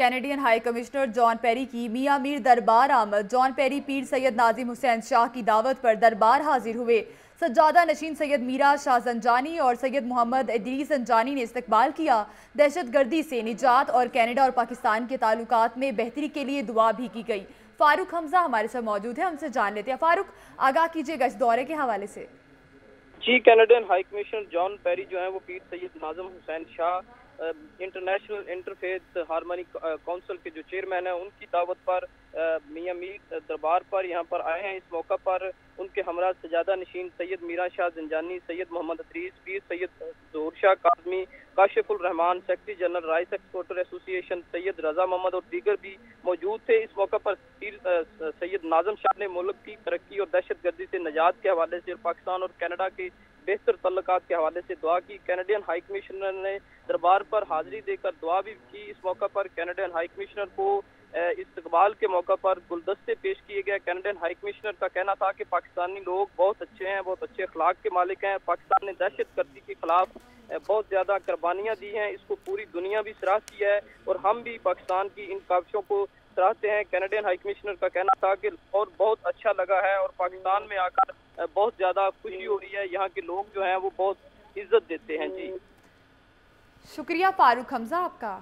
Canadian high commissioner John Perry کی میاں میر دربار آمد جان پیری پیر سید ناظم حسین شاہ کی دعوت پر دربار حاضر ہوئے۔ سجادہ نشین سید میرا شاہ زنجانی اور سید محمد ادریس زنجانی نے استقبال کیا۔ دہشت گردی سے نجات اور کینیڈا اور پاکستان کے تعلقات میں بہتری کے لیے دعا بھی کی گئی۔ فاروق حمزہ ہمارے ساتھ موجود ہے ہم سے جان لیتے ہیں۔ فاروق، آگاہ کیجیے گا اس دورے کے حوالے سے۔ جی Canadian high commissioner John Perry جو ہیں، وہ Pir Syed Nazim Hussain Shah international interfaith harmony council کے جو چیئرمین ہیں، ان کی دعوت پر میاں میر دربار پر یہاں پر آئے ہیں۔ اس موقع پر ان کے ہمراہ سجادہ نشین Syed Mira Shah Zanjani, Syed Muhammad Idrees, Pir Syed Shah Kazmi Kashif ur Rahman secretary general rice exporter association Syed Raza محمد اور دیگر بھی موجود تھے۔ اس موقع پر سید ناظم شاہ نے ملک کی ترقی اور دہشت گردی سے نجات کے حوالے سے پاکستان اور کینیڈا کے بہتر تعلقات کے حوالے سے دعا کی۔ کینیڈین ہائی کمشنر نے دربار پر حاضری دے کر دعا بھی کی۔ اس موقع پر کینیڈین ہائی کمشنر کو استقبال کے موقع پر گلدستے پیش کیے گئے۔ کینیڈین ہائی کمشنر کا کہنا تھا کہ پاکستانی لوگ بہت اچھے ہیں، بہت اچھے اخلاق کے مالک ہیں۔ پاکستان نے دہشت گردی کے خلاف بہت زیادہ قربانیاں دی ہیں۔ اس کو پوری دنیا بھی سراہتی ہے اور ہم بھی پاکستان کی ان کاوشوں کو سراہتے ہیں۔ کینیڈین ہائی کمشنر کا کہنا تھا کہ اور بہت اچھا لگا ہے اور پاکستان میں آ کر بہت زیادہ خوشی ہو رہی ہے۔ یہاں کے لوگ جو ہیں وہ بہت عزت دیتے ہیں۔ جی۔ شکریہ فاروق حمزہ آپ کا۔